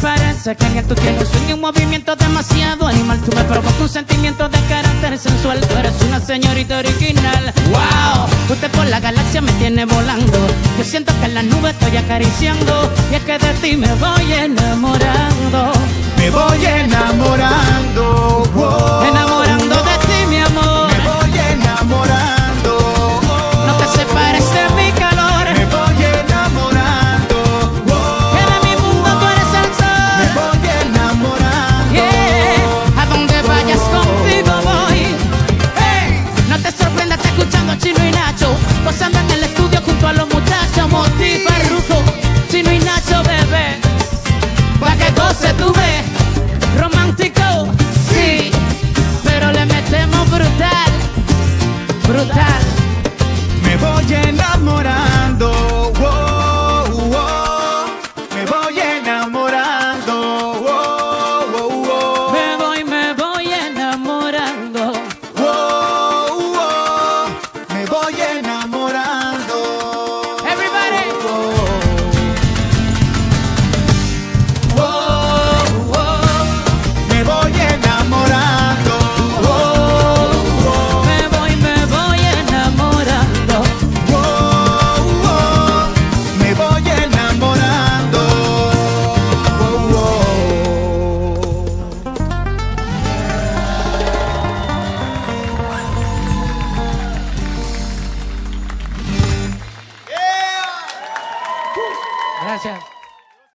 parece que en tú tienes un un movimiento demasiado animal. Tú me provocas un sentimiento de carácter sensual. Tú eres una señorita original. ¡Wow! Usted por la galaxia me tiene volando. Yo siento que en la nube estoy acariciando. Y es que de ti me voy a enamorar. Chino y Nacho, posando en el estudio junto a los muchachos, Moti, Barruco, Chino y Nacho, bebé, pa' que goce tu ve, romántico, sí, pero le metemos brutal, brutal. Me voy enamorando. 안 녕.